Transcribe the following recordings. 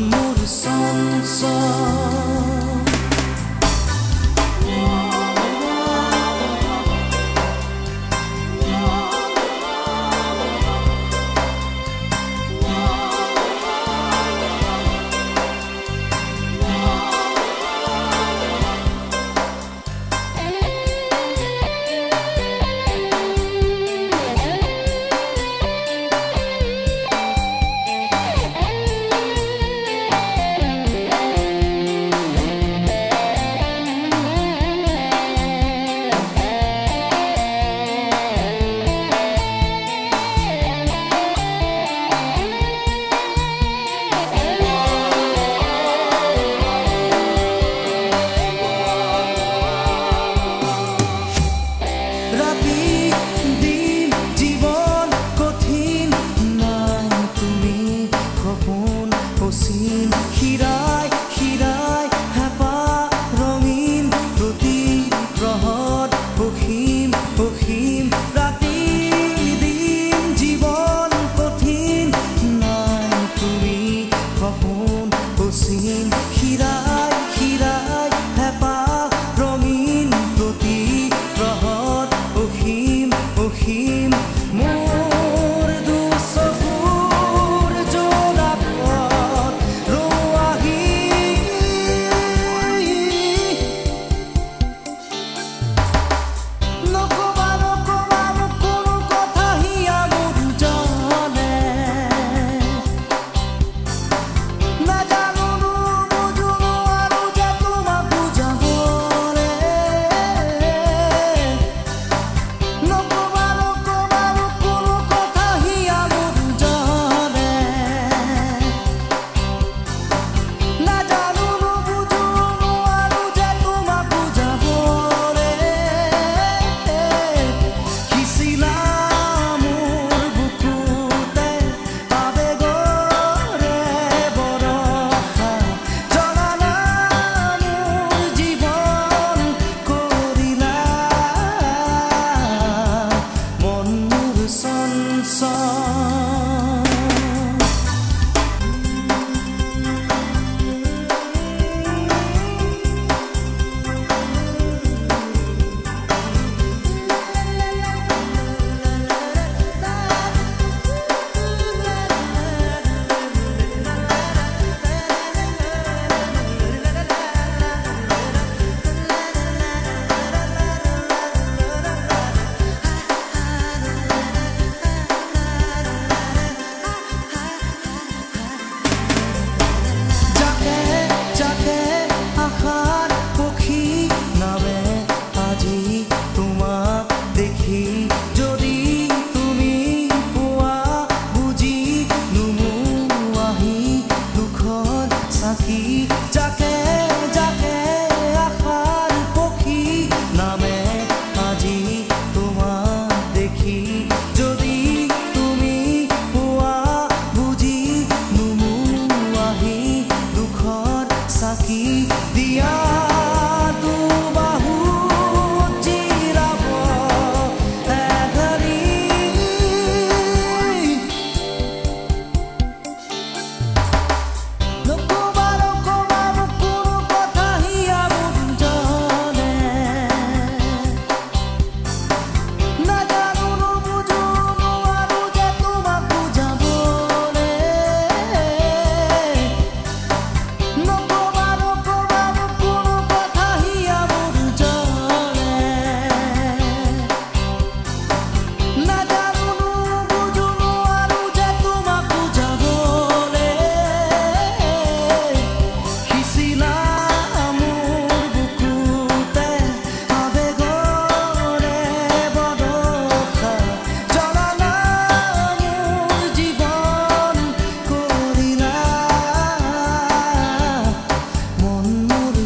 눈물이 쏟쏟 とし開い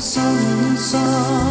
生生。